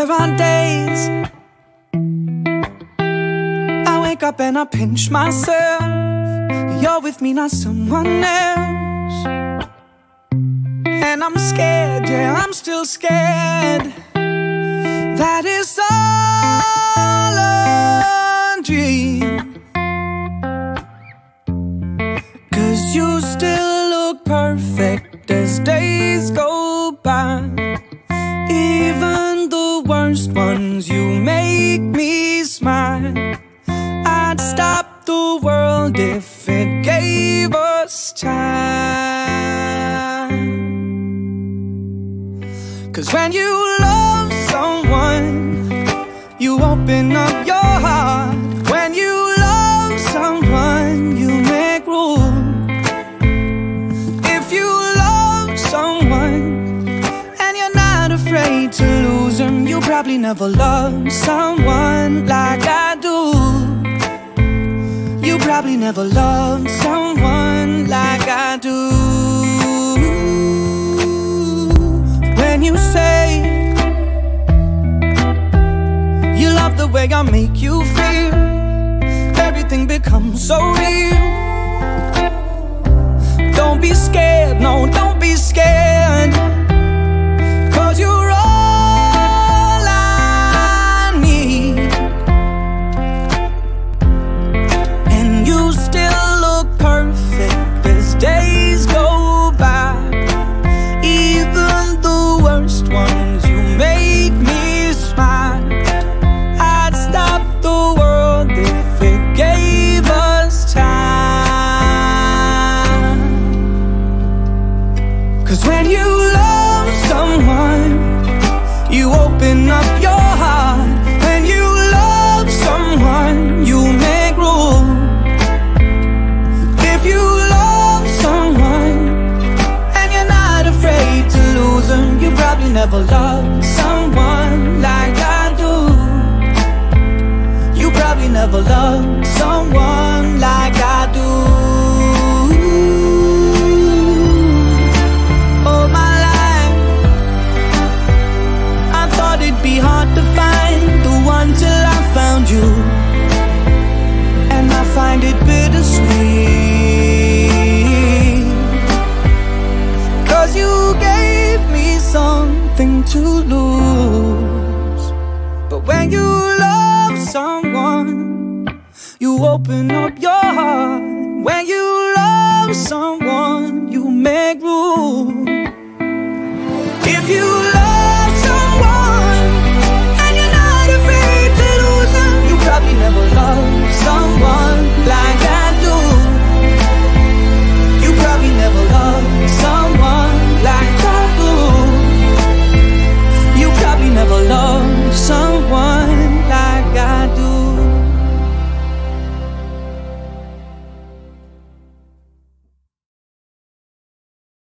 There are days I wake up and I pinch myself. You're with me, not someone else. And I'm scared, yeah, I'm still scared. That is all a dream. Cause you still look perfect as days go by. The ones, you make me smile. I'd stop the world if it gave us time. Cause when you love someone, you open up your heart. You probably never loved someone like I do. You probably never loved someone like I do. When you say you love the way I make you feel, everything becomes so real. Don't be scared, no, don't Cause when you love someone, you open up your heart. When you love someone, you make room. If you love someone and you're not afraid to lose them, you probably never loved find it bittersweet. Cause you gave me something to lose. But when you love someone, you open up your heart. When you love someone, you make you